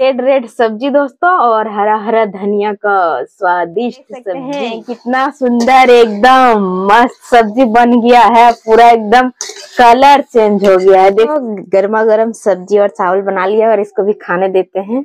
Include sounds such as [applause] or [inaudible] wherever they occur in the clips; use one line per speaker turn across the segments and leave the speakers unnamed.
Red red सब्ज़ी दोस्तों और हरा हरा धनिया का स्वादिष्ट सब्ज़ी। कितना सुंदर एकदम मस्त सब्ज़ी बन गया है पूरा एकदम कलर चेंज हो गया है। देखो गर्मा गर्म सब्ज़ी और चावल बना लिया और इसको भी खाने देते हैं।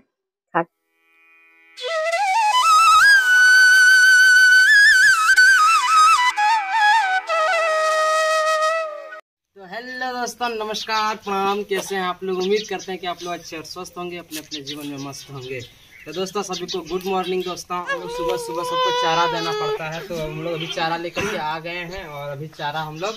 दोस्तों नमस्कार, प्रणाम। कैसे हैं आप लोग? उम्मीद करते हैं कि आप लोग अच्छे और स्वस्थ होंगे अपने अपने जीवन में मस्त होंगे। तो दोस्तों, सभी को गुड मॉर्निंग दोस्तों। सुबह सुबह सबको चारा देना पड़ता है तो हम लोग अभी चारा लेकर के आ गए हैं और अभी चारा हम लोग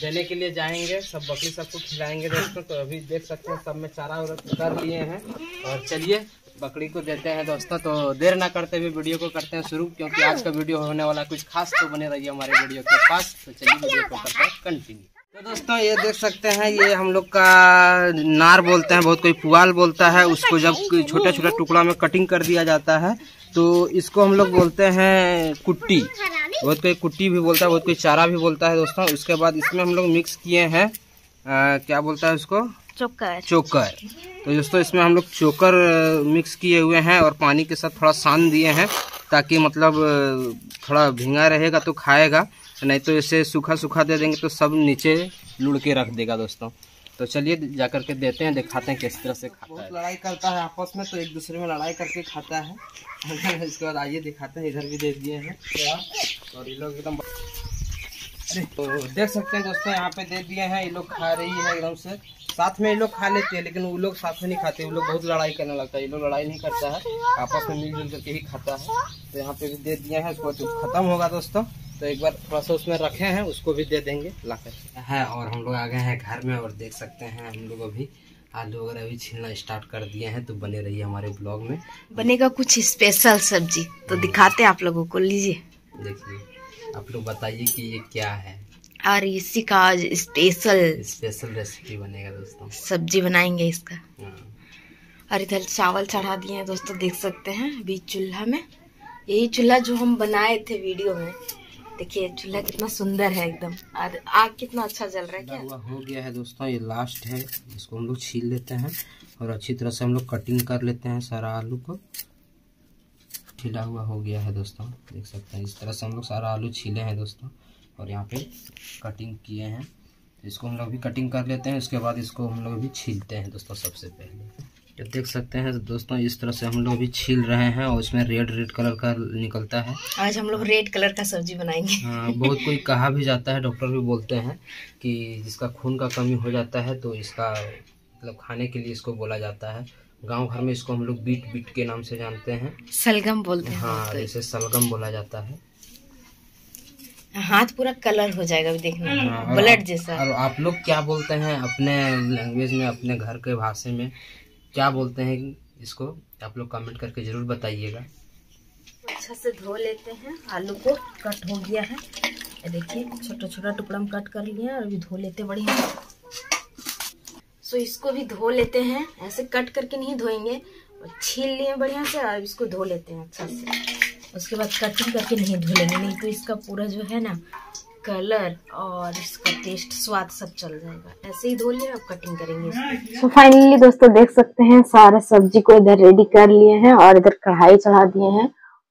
देने के लिए जाएँगे। सब बकरी सबको खिलाएँगे, दोस्तों। तो अभी देख सकते हैं, सब में चारा कर लिए हैं। और चलिए, बकरी को देते हैं, दोस्तों। तो देर ना करते हुए वीडियो को करते हैं शुरू, क्योंकि आज का वीडियो होने वाला कुछ खास तो बने रहिए हमारे वीडियो के पास। तो चलिए वीडियो को करते हैं कंटिन्यू। तो दोस्तों ये देख सकते हैं ये हम लोग का नार बोलते हैं बहुत कोई पुआल बोलता है उसको जब छोटे छोटे टुकड़ा में कटिंग कर दिया जाता है तो इसको हम लोग बोलते हैं कुट्टी। बहुत कोई कुट्टी भी बोलता है बहुत कोई चारा भी बोलता है दोस्तों। उसके बाद इसमें हम लोग मिक्स किए हैं क्या बोलता है उसको?
चोकर।
चोकर। तो दोस्तों इसमें हम लोग चोकर मिक्स किए हुए हैं और पानी के साथ थोड़ा सान दिए हैं ताकि मतलब थोड़ा भींगा रहेगा तो खाएगा। नहीं तो इसे सूखा सूखा दे देंगे तो सब नीचे लुड़ के रख देगा दोस्तों। तो चलिए जा करके देते हैं दिखाते हैं किस तरह से खाता है। लड़ाई करता है आपस में तो एक दूसरे में लड़ाई करके खाता है। [laughs] इसके बाद आइए दिखाते हैं इधर भी दे दिए हैं। और ये लोग एकदम तो देख सकते हैं दोस्तों यहाँ पे दे दिए हैं ये लोग खा रही है एकदम से। साथ में ये लोग खा लेते हैं लेकिन वो लोग साथ में नहीं खाते वो लोग बहुत लड़ाई करने लगता है। ये लोग लड़ाई नहीं करता है आपस में मिलजुल करके ही खाता है। तो यहाँ पे भी दे दिए हैं उसको तो खत्म होगा दोस्तों। तो एक बार थोड़ा सा उसमें रखे हैं उसको भी दे देंगे लाकर है और हम लोग आ गए हैं घर में और देख सकते हैं हम लोग अभी आलू वगैरह भी छीलना स्टार्ट कर दिए हैं तो बने रहिए हमारे ब्लॉग में।
बनेगा कुछ स्पेशल सब्ज़ी तो हम्म। दिखाते हैं आप लोगों को लीजिए।
देखिए आप लोग बताइए कि ये क्या है।
और इसी का आज स्पेशल
स्पेशल रेसिपी बनेगा दोस्तों।
सब्ज़ी बनाएँगे इसका। हाँ। और इधर चावल चढ़ा दिए हैं दोस्तों देख सकते हैं बीच चूल्हा में। यही चूल्हा जो हम बनाए थे वीडियो में देखिए चूल्हा कितना सुंदर है एकदम। और आग कितना अच्छा जल रहा है क्या?
हुआ हो गया है दोस्तों ये लास्ट है इसको हम लोग छील लेते हैं और अच्छी तरह से हम लोग कटिंग कर लेते हैं सारा आलू को। छिला हुआ हो गया है दोस्तों देख सकते हैं इस तरह से हम लोग सारा आलू छीले हैं दोस्तों और यहाँ पे कटिंग किए हैं। इसको हम लोग भी कटिंग कर लेते हैं उसके बाद इसको हम लोग भी छीलते हैं दोस्तों सबसे पहले। तो देख सकते हैं दोस्तों इस तरह से हम लोग भी छील रहे हैं और इसमें रेड रेड कलर का निकलता है।
आज हम लोग रेड कलर का सब्ज़ी बनाएँगे।
हाँ बहुत कोई कहा भी जाता है डॉक्टर भी बोलते हैं कि जिसका खून का कमी हो जाता है तो इसका मतलब खाने के लिए इसको बोला जाता है। गाँव घर में इसको हम लोग बीट बीट के नाम से जानते हैं।
सलगम बोलते हैं
हाँ जैसे सलगम बोला जाता है।
हाथ पूरा कलर हो जाएगा देखना। हाँ, ब्लड जैसा।
और आप लोग क्या बोलते हैं अपने लैंग्वेज में अपने घर के भाषा में? क्या बोलते हैं इसको? आप लोग कमेंट करके ज़रूर बताइएगा।
अच्छा से धो लेते हैं। आलू को कट हो गया है। देखिए छोटा छोटा टुकड़ा में कट कर लिया और अभी धो लेते बढ़िया सो। इसको भी धो लेते हैं। ऐसे कट करके नहीं धोएँगे छील लिए बढ़िया से और इसको धो लेते हैं अच्छा से। उसके बाद कटिंग करके नहीं धो लेंगे नहीं तो इसका पूरा जो है ना कलर और इसका टेस्ट स्वाद सब चल जाएगा। ऐसे ही धो लिया, अब कटिंग करेंगे सो so फाइनली दोस्तों देख सकते हैं, सारा सब्ज़ी को इधर रेडी कर लिए हैं और इधर कढ़ाई चढ़ा दिए हैं।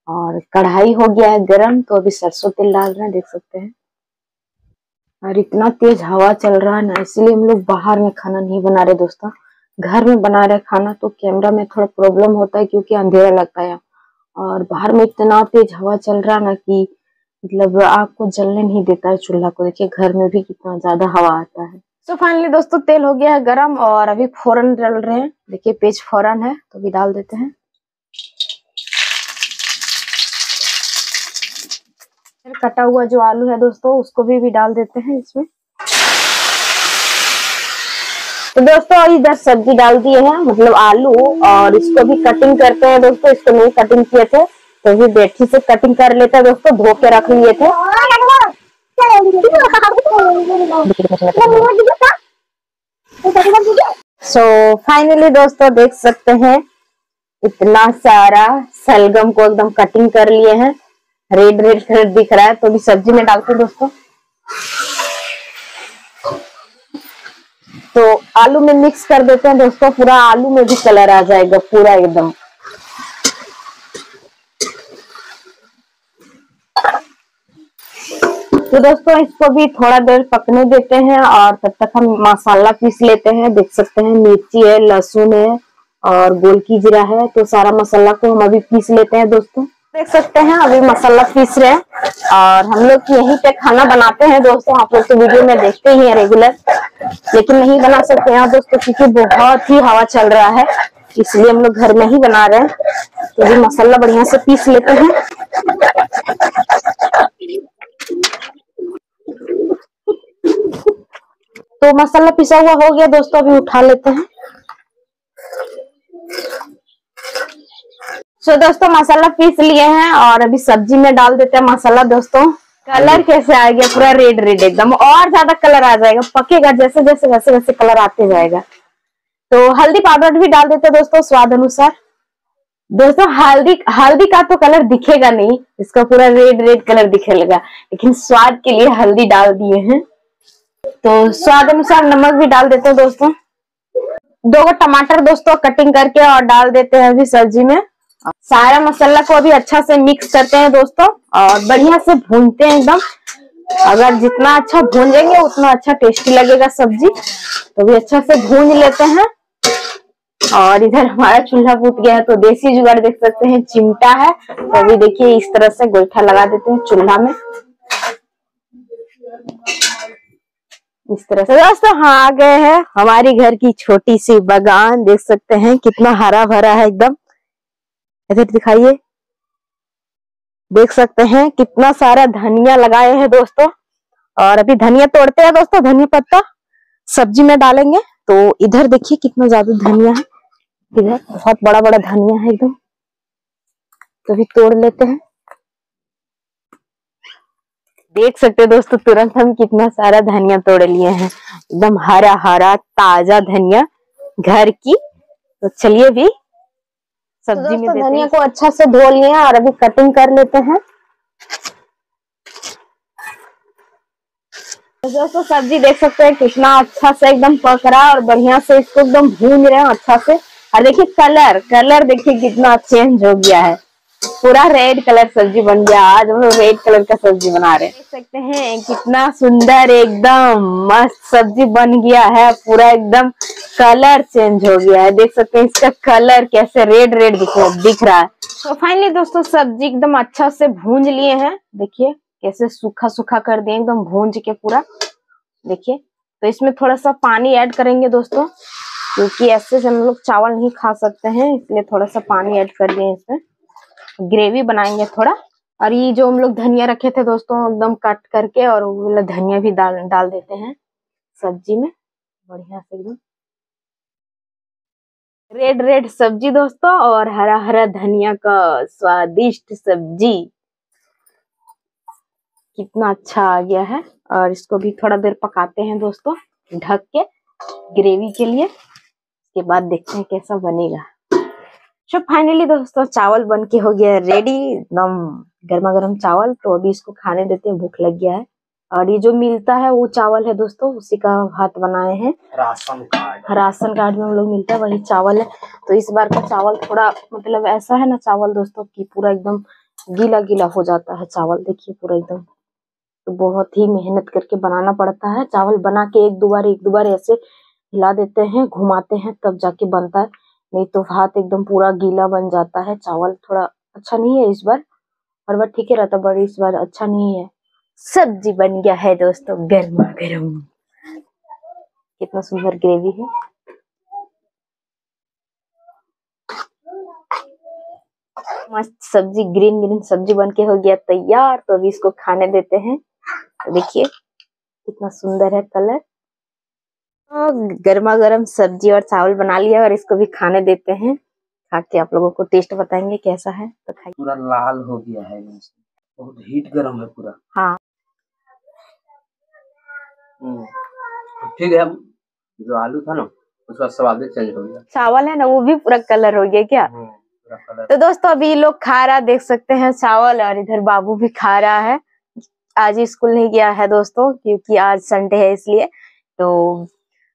और कढ़ाई हो गया है गरम तो अभी सरसों तेल डाल रहे हैं, देख सकते हैं। और इतना तेज हवा चल रहा है ना, इसलिए हम लोग बाहर में खाना नहीं बना रहे दोस्तों। घर में बना रहे खाना तो कैमरा में थोड़ा प्रॉब्लम होता है क्योंकि अंधेरा लगता है और बाहर में इतना तेज हवा चल रहा है ना कि मतलब आग को जलने नहीं देता है चूल्हा को। देखिए घर में भी कितना ज़्यादा हवा आता है। सो so फाइनली दोस्तों तेल हो गया है गरम और अभी फोरन डल रहे हैं। देखिए पेज फोरन है तो भी डाल देते हैं। फिर कटा हुआ जो आलू है दोस्तों उसको भी, भी डाल देते हैं इसमें। तो दोस्तों इधर सब्ज़ी डाल दिए हैं मतलब आलू और इसको भी कटिंग करते हैं दोस्तों। इसको नहीं कटिंग किए थे। तो भी बेठी से कटिंग कर लेते हैं दोस्तों धो के रख लिए थे। सो so, फाइनली दोस्तों देख सकते हैं इतना सारा सलगम को एकदम कटिंग कर लिए हैं। रेड रेड कलर दिख रहा है तो भी सब्ज़ी में डालते दोस्तों। तो आलू में मिक्स कर देते हैं दोस्तों पूरा आलू में भी कलर आ जाएगा पूरा एकदम। तो दोस्तों, इसको भी थोड़ा देर पकने देते हैं और तब तक हम मसाला पीस लेते हैं। देख सकते हैं, मिर्ची है, लहसुन है और गोलकी जीरा है तो सारा मसाला को हम अभी पीस लेते हैं दोस्तों। देख सकते हैं, अभी मसाला पीस रहे हैं और हम लोग यहीं पे खाना बनाते हैं दोस्तों। आप लोग तो वीडियो में देखते ही हैं रेगुलर, लेकिन नहीं बना सकते हैं दोस्तों, क्योंकि बहुत ही हवा चल रहा है, इसलिए हम लोग घर में ही बना रहे हैं। तो अभी मसाला बढ़िया से पीस लेते हैं। तो मसाला पिसा हुआ हो गया दोस्तों अभी उठा लेते हैं। सो दोस्तों मसाला पीस लिए हैं और अभी सब्ज़ी में डाल देते हैं मसाला दोस्तों। कलर कैसे आ गया पूरा रेड रेड एकदम। और ज़्यादा कलर आ जाएगा। पकेगा जैसे जैसे वैसे वैसे कलर आते जाएगा। तो हल्दी पाउडर भी डाल देते हैं दोस्तों स्वाद अनुसार। दोस्तों हल्दी हल्दी का तो कलर दिखेगा नहीं। इसका पूरा रेड रेड कलर दिखेगा लेकिन स्वाद के लिए हल्दी डाल दिए हैं। तो स्वाद अनुसार नमक भी डाल देते हैं दोस्तों। दो टमाटर दोस्तों कटिंग करके और डाल देते हैं अभी सब्ज़ी में। सारा मसाला को अभी अच्छा से मिक्स करते हैं दोस्तों और बढ़िया से भूनते हैं एकदम। अगर जितना अच्छा भूनेंगे उतना अच्छा टेस्टी लगेगा सब्ज़ी। तो भी अच्छा से भून लेते हैं। और इधर हमारा चूल्हा फूट गया है तो देसी जुगाड़ देख सकते हैं, चिमटा है। तो अभी देखिए इस तरह से गोईठा लगा देते हैं चूल्हा में। इस तरह से। दोस्तों हाँ आ गए हैं हमारी घर की छोटी सी बागान। देख सकते हैं कितना हरा भरा है एकदम। इधर दिखाइए। देख सकते हैं कितना सारा धनिया लगाए हैं दोस्तों। और अभी धनिया तोड़ते हैं दोस्तों, धनिया पत्ता। सब्ज़ी में डालेंगे। तो इधर देखिए कितना ज़्यादा धनिया है। इधर बहुत बड़ा बड़ा धनिया है एकदम। तो अभी तोड़ लेते हैं। देख सकते हैं दोस्तों तुरंत हम कितना सारा धनिया तोड़ लिए हैं। एकदम हरा हरा ताज़ा धनिया घर की। तो चलिए भी सब्ज़ी तो में धनिया को अच्छा से धो लिए और अभी कटिंग कर लेते हैं। तो दोस्तों सब्ज़ी देख सकते हैं कितना अच्छा से एकदम पक रहा है और बढ़िया से इसको एकदम भून रहे हैं अच्छा से। और देखिए कलर कलर देखिए कितना चेंज हो गया है। पूरा रेड कलर सब्ज़ी बन गया। आज हम लोग रेड कलर का सब्ज़ी बना रहे हैं। देख सकते हैं कितना सुंदर एकदम मस्त सब्ज़ी बन गया है। पूरा एकदम कलर चेंज हो गया है। देख सकते हैं इसका कलर कैसे रेड रेड दिख रहा है तो फाइनली दोस्तों सब्ज़ी एकदम अच्छा से भूंज लिए हैं। देखिए कैसे सूखा सूखा कर दिए एकदम भूंज के पूरा। देखिए तो इसमें थोड़ा सा पानी ऐड करेंगे दोस्तों क्योंकि ऐसे से हम लोग चावल नहीं खा सकते हैं इसलिए थोड़ा सा पानी ऐड कर दिए इसमें। ग्रेवी बनाएँगे थोड़ा। और ये जो हम लोग धनिया रखे थे दोस्तों, एकदम कट करके और वो धनिया भी डाल डाल देते हैं सब्ज़ी में। बढ़िया से एकदम। रेड रेड सब्ज़ी दोस्तों और हरा हरा धनिया का स्वादिष्ट सब्ज़ी। कितना अच्छा आ गया है। और इसको भी थोड़ा देर पकाते हैं दोस्तों, ढक के ग्रेवी के लिए। उसके बाद देखते हैं कैसा बनेगा। सो फाइनली दोस्तों चावल बन के हो गया रेडी एकदम गर्मा गर्म चावल तो अभी इसको खाने देते हैं भूख लग गया है। और ये जो मिलता है वो चावल है दोस्तों उसी का भात बनाए हैं।
Ration card.
राशन कार्ड में हम लोग मिलता है वही चावल है। तो इस बार का चावल थोड़ा मतलब ऐसा है ना चावल दोस्तों की पूरा एकदम गीला गीला हो जाता है चावल। देखिए पूरा एकदम तो बहुत ही मेहनत करके बनाना पड़ता है। चावल बना के एक दो बार एक दो बार ऐसे हिला देते हैं घुमाते हैं तब जाके बनता है। नहीं तो भात एकदम पूरा गीला बन जाता है। चावल थोड़ा अच्छा नहीं है इस बार हर बार ठीक है रहता बट इस बार अच्छा नहीं है। सब्ज़ी बन गया है दोस्तों, गर्मा गर्म। कितना सुंदर ग्रेवी है। मस्त सब्ज़ी, ग्रीन ग्रीन सब्ज़ी बन के हो गया तैयार। तो अभी इसको खाने देते हैं। तो देखिए, कितना सुंदर है कलर। गर्मा गर्म सब्ज़ी और चावल बना लिया और इसको भी खाने देते हैं। खा के आप लोगों को टेस्ट बताएँगे कैसा है तो खाइए।
पूरा लाल हो गया है बहुत हीट गर्म है पूरा।
हाँ।
हम्म। ठीक है जो आलू था ना उसका स्वाद चेंज हो गया।
चावल है ना वो भी पूरा कलर हो गया क्या?
हम्म,
तो दोस्तों अभी लोग खा रहा देख सकते हैं चावल और इधर बाबू भी खा रहा है। आज स्कूल नहीं गया है दोस्तों क्योंकि आज संडे है इसलिए तो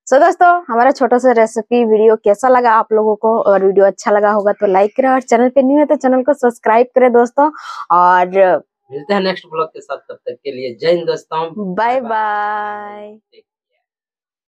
सो दोस्तों हमारा छोटा सा रेसिपी वीडियो कैसा लगा आप लोगों को? और वीडियो अच्छा लगा होगा तो लाइक करें और चैनल पे न्यू है तो चैनल को सब्सक्राइब करें दोस्तों और
मिलते हैं नेक्स्ट ब्लॉग के साथ तब तक के लिए जय हिंद दोस्तों।
Bye bye